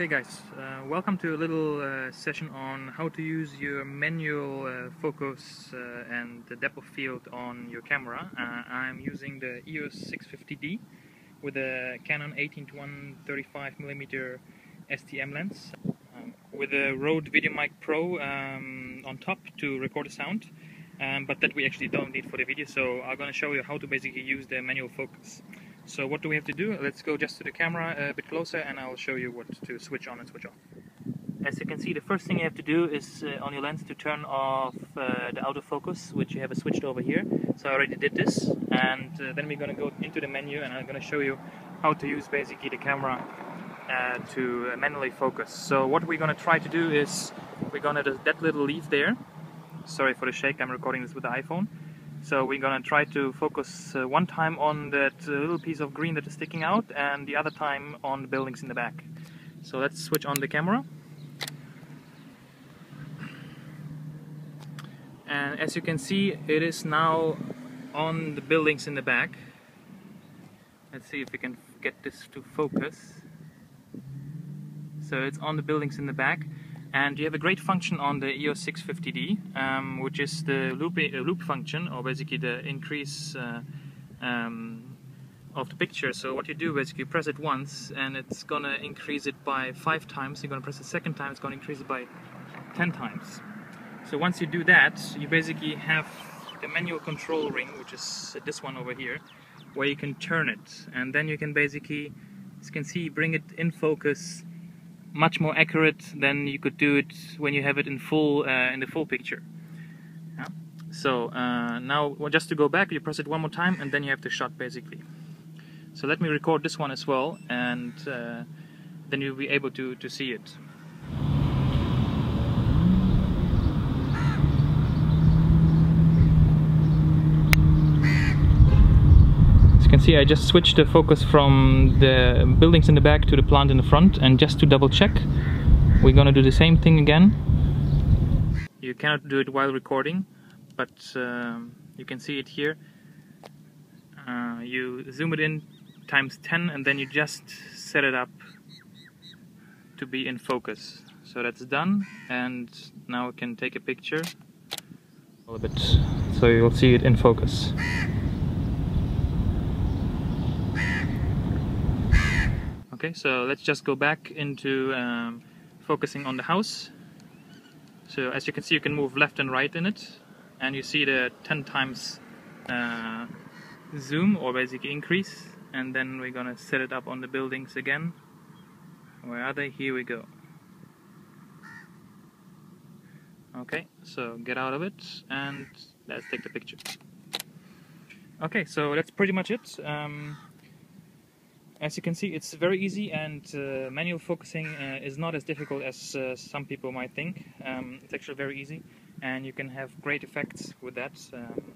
Okay guys, uh, welcome to a little uh, session on how to use your manual uh, focus uh, and the depth of field on your camera. Uh, I'm using the EOS 650D with a Canon 18 to 135mm STM lens um, with a Rode VideoMic Pro um, on top to record the sound um, but that we actually don't need for the video so I'm going to show you how to basically use the manual focus. So what do we have to do? Let's go just to the camera a bit closer and I'll show you what to switch on and switch off. As you can see, the first thing you have to do is uh, on your lens to turn off uh, the autofocus, which you have switched over here. So I already did this, and uh, then we're going to go into the menu and I'm going to show you how to use basically the camera uh, to manually focus. So what we're going to try to do is we're going to that little leaf there. Sorry for the shake, I'm recording this with the iPhone. So we're gonna try to focus uh, one time on that uh, little piece of green that is sticking out and the other time on the buildings in the back. So let's switch on the camera. And as you can see, it is now on the buildings in the back. Let's see if we can get this to focus. So it's on the buildings in the back and you have a great function on the EOS 650D um, which is the loop, uh, loop function or basically the increase uh, um, of the picture. So what you do basically you press it once and it's gonna increase it by five times. You're gonna press the second time it's gonna increase it by 10 times. So once you do that you basically have the manual control ring which is this one over here where you can turn it. And then you can basically as you can see bring it in focus much more accurate than you could do it when you have it in full uh, in the full picture. Yeah. So uh, now well, just to go back, you press it one more time and then you have the shot basically. So let me record this one as well and uh, then you'll be able to, to see it. Can see I just switched the focus from the buildings in the back to the plant in the front. And just to double check we're gonna do the same thing again. You cannot do it while recording but um, you can see it here. Uh, you zoom it in times 10 and then you just set it up to be in focus. So that's done and now we can take a picture. A little bit. So you'll see it in focus Okay, so let's just go back into um, focusing on the house. So as you can see, you can move left and right in it, and you see the 10 times uh, zoom or basically increase. And then we're gonna set it up on the buildings again. Where are they? Here we go. Okay, so get out of it and let's take the picture. Okay, so that's pretty much it. Um, as you can see, it's very easy and uh, manual focusing uh, is not as difficult as uh, some people might think. Um, it's actually very easy and you can have great effects with that um,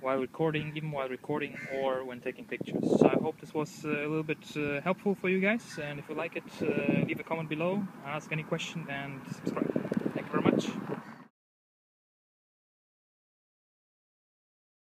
while recording, even while recording or when taking pictures. So I hope this was uh, a little bit uh, helpful for you guys and if you like it, uh, leave a comment below, ask any question and subscribe. Thank you very much.